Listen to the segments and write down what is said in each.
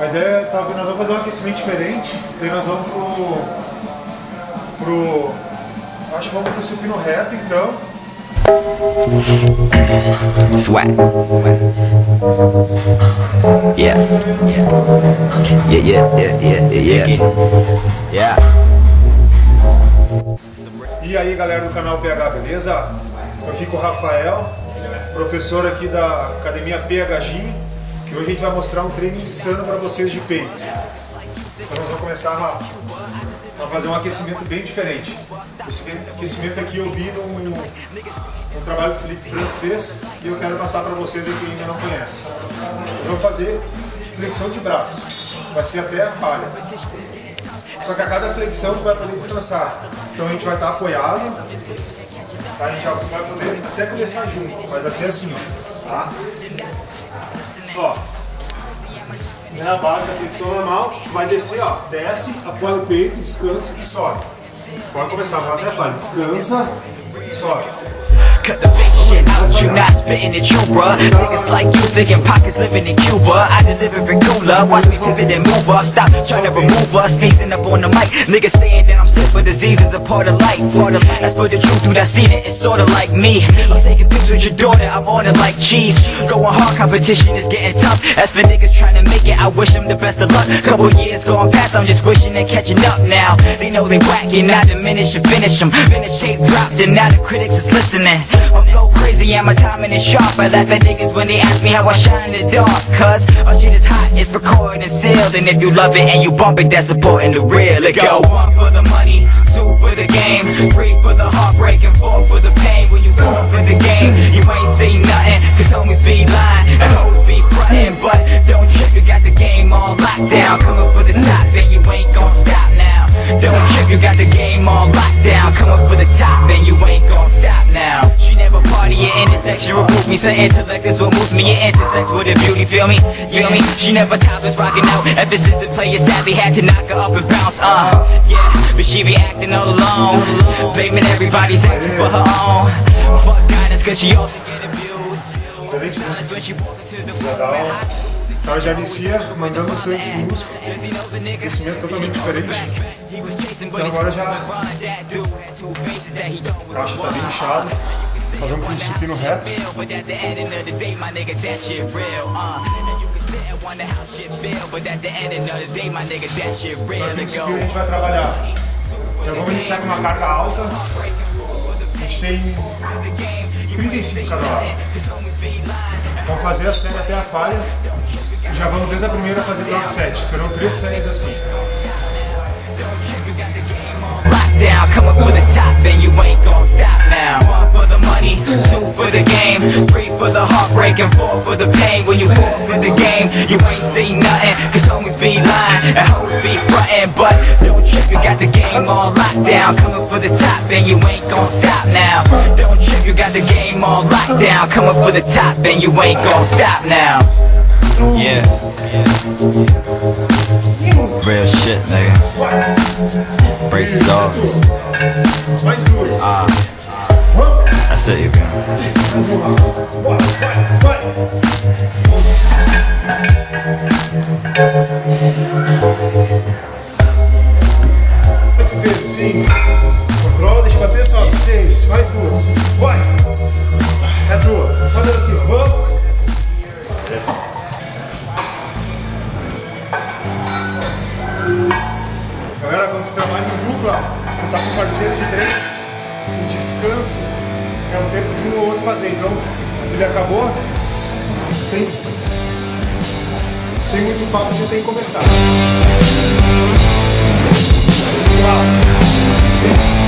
A ideia é, tá, nós vamos fazer um aquecimento diferente, daí nós vamos pro. pro. Acho que vamos pro supino reto então. Sweat. Yeah. Yeah, yeah, yeah, yeah, yeah. Yeah. E aí galera do canal PH, beleza? Tô aqui com o Rafael professor aqui da Academia PH Gym, e hoje a gente vai mostrar um treino insano para vocês de peito. Então nós vamos começar a, a fazer um aquecimento bem diferente. Esse aquecimento aqui eu vi num, num trabalho que o Felipe Franco fez e eu quero passar para vocês aqui que ainda não conhecem. Nós vamos fazer flexão de braço, vai ser até a falha. Só que a cada flexão gente vai poder descansar. Então a gente vai estar apoiado, tá? a gente já vai poder até começar junto, mas vai ser assim, ó. Tá? Ó. É a base da flexão normal, vai descer, ó. Desce, apoia o peito, descansa e sobe. Pode começar, não atrapalha. Descansa e sobe. Cut the fake shit out, you not spitting it true, bruh. Niggas like you thinking pockets living in Cuba. I deliver it cooler, watch me pivot and move us. Stop trying to remove us, sneezing up on the mic. Niggas saying that I'm sick, but disease is a part of life. Of life. As for the truth, dude, I seen it, it's sorta like me. I'm taking pictures with your daughter, I'm on it like cheese. Going hard, competition is getting tough. As for niggas trying to make it, I wish them the best of luck. Couple years gone past, I'm just wishing they're catching up now. They know they whacking, I diminish and finish them. Finish tape dropped, and now the critics is listening. My flow crazy and my timing is sharp. I laugh at niggas when they ask me how I shine in the dark. Cause our shit is hot, it's recorded and sealed. And if you love it and you bump it, that's supporting the real. Let go. One for the money, two for the game, three for the heartbreak, remove me. Intellect is what moves me. It intersects with the beauty, feel me? Feel me? She never topless, rocking out. Ever since it play it sadly, had to knock her up and bounce. Uh, yeah, but she be acting all alone. Blaming everybody's actions for her own. Fuck guidance, cause she also get abused. Diferente, né? Honest when she walk into the Já inicia mandando o sangue pro músculo. Aquecimento totalmente diferente. Então agora já a caixa tá bem inchada. Com um supino reto. Supino a gente vai trabalhar. Já vamos iniciar com uma carga alta. A gente tem 35 cada lado. Vamos fazer a série até a falha. E já vamos desde a primeira fazer drop set. Serão três séries assim. The top, and you ain't gon' stop now. The two for the game, three for the heartbreak, and four for the pain. When you fall for the game, you ain't see nothing. Cause homies be lying, and hoes be frontin'. But don't trip, you got the game all locked down. Coming for the top, and you ain't gon' stop now. Don't trip, you got the game all locked down. Coming for the top, and you ain't gon' stop now. Yeah. Real shit, nigga. Braces off. Ah. That's it, you. Vai. Esse sim. Controla, deixa bater só. Seis, mais duas. Vai. É tua. Fazendo assim, vamos. Galera, quando você trabalha em dupla, quando tá com parceiro de treino, o descanso é o tempo de um ou outro fazer. Então, ele acabou sem, sem muito papo, já tem que começar. O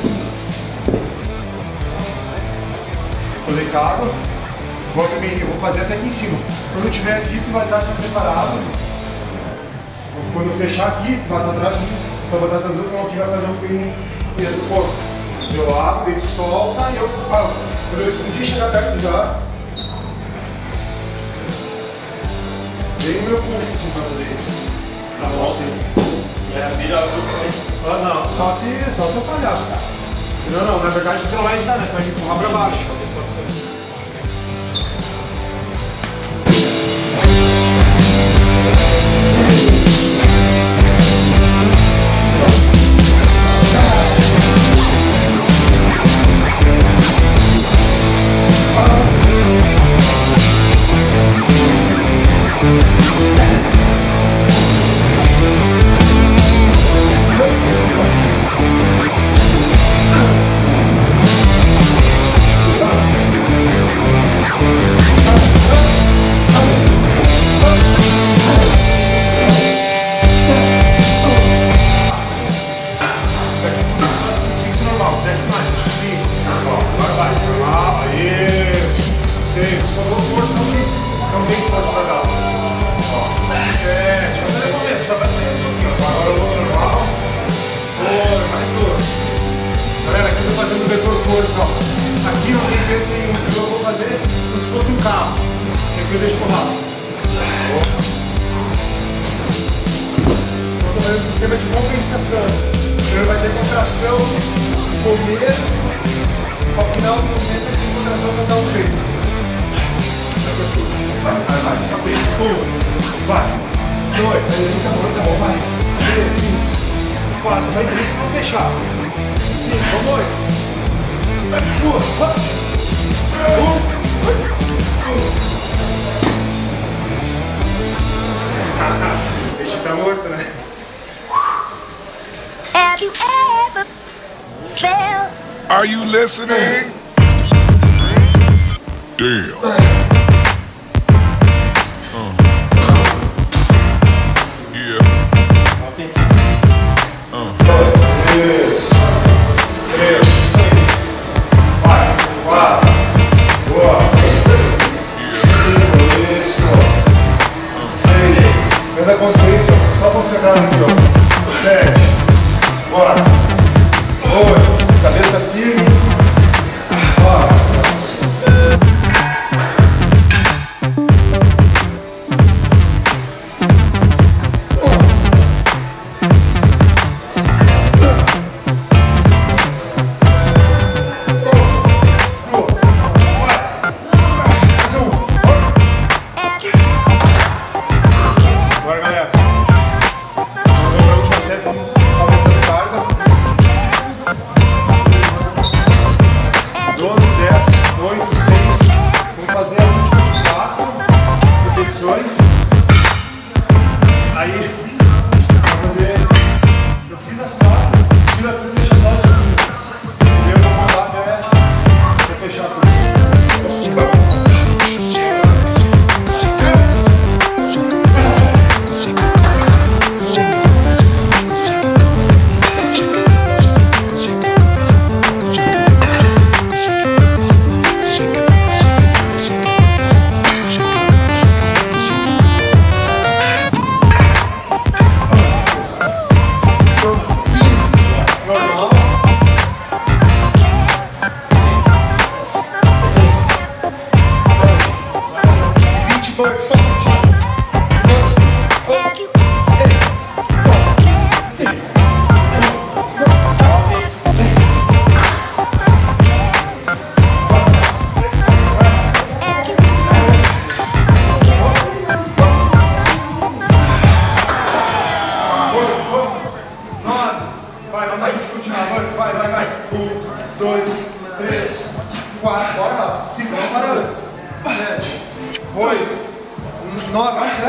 assim? Deitar água, vou, eu vou fazer até aqui em cima. Quando eu estiver aqui, tu vai estar preparado. Quando fechar aqui, tu vai pra trás de mim, tu vai botar as outras mãos que vai fazer um corpo. Eu abro, tu solta e eu pau. Quando eu explodir, chegar perto já. Vem o meu pulso assim pra fazer isso. Tá bom assim. Essa ajuda não, só se, só se eu falhar. Senão não, na verdade lado dá, né? Tu vai me empurrar pra baixo. 6, só vou não tem, não tem força pra dar. Ó, 7, você vai comer, só vai ter um pouquinho. Agora eu vou normal. Boa, mais duas. Galera, aqui eu tô fazendo vetor força, ó. Aqui não tem peso nenhum, então eu vou fazer como se fosse um carro. E aqui eu deixo borrado. Então, eu tô fazendo um sistema de compensação. Primeiro vai ter contração, no começo, ao final do movimento é contração no final do peito. Vai, vai, vai, peito. Um, vai. Dois, aí bom, tá bom, vai. Três, isso. Quatro, vai direito pra fechar. Cinco, vamos. Duas, vai. Um. Peixe tá morto, né? Have you ever felt Are you listening? Damn.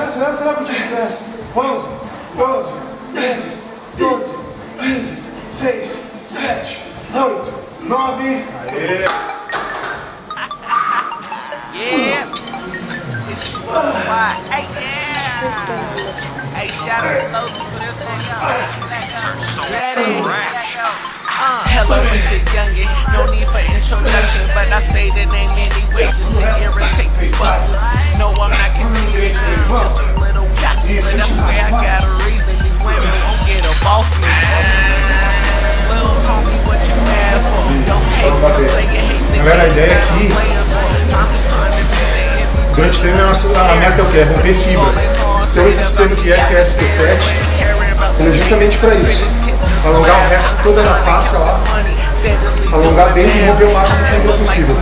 Nove. Vai, acelera, acelera, acelera, contigo. Dez, onze, doze, treze, doze, quinze, seis, sete, oito, nove. Aê. Yeah. It's your boy. Hey, yeah. Hey, shout out to Losi for this one, y'all. Let go. Ready? Let go. Uh, hello, Mr. Youngin. No need for introduction, but I say the name anyway just to irritate these busters. No, I'm not confused, just a little cocky. But I swear I got a reason these women won't get up off me. Little homie, what you mad for? Don't hate the play, you hate the Galera, a ideia aqui- Durante o treino, a, nossa, a meta é o quê? É romper fibra. Então esse sistema que é, que é ST7, ele é justamente para isso. Alongar o resto toda na face lá, alongar bem e romper o máximo de fibra possível.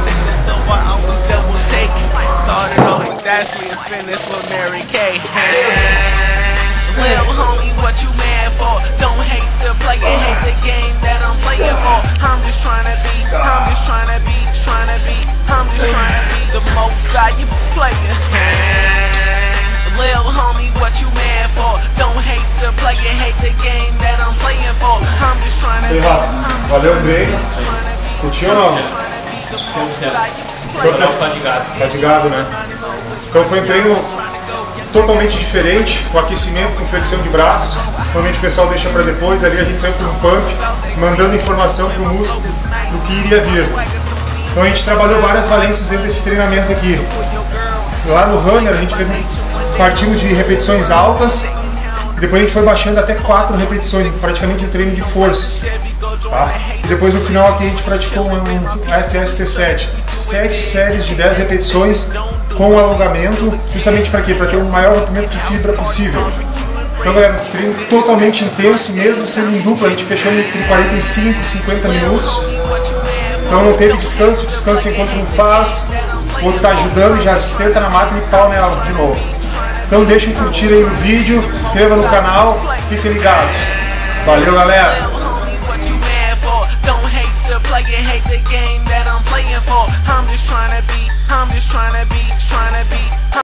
Little homie, what you mad for? Don't hate the player, hate the game that I'm playing for. I'm just trying to be, I'm just trying to be, trying to be, I'm just trying to be the most valuable player. Little homie, what you mad for? Don't hate the player, hate the game valeu treino. Curtiu ou não? 100%. Não fadigado. Fatigado, né? Então foi um treino totalmente diferente, com aquecimento, com flexão de braço. Normalmente o pessoal deixa para depois, ali a gente saiu para um pump, mandando informação para o músculo do que iria vir. Então a gente trabalhou várias valências dentro desse treinamento aqui. Lá no runner a gente fez um, partimos de repetições altas, e depois a gente foi baixando até quatro repetições, praticamente um treino de força. Tá? Depois no final aqui a gente praticou um, um FST7, sete séries de 10 repetições com alongamento, justamente para quê? Para ter o maior rompimento de fibra possível. Então, galera, treino totalmente intenso, mesmo sendo em dupla, a gente fechou entre 45 e 50 minutos. Então não teve descanso, descanso enquanto um faz, o outro está ajudando já senta na máquina e pau nela de novo. Então deixa um curtir aí no vídeo, se inscreva no canal, fiquem ligados. Valeu, galera! Player, hate the game that I'm playing for. I'm just trying to be, I'm just trying to be, trying to be.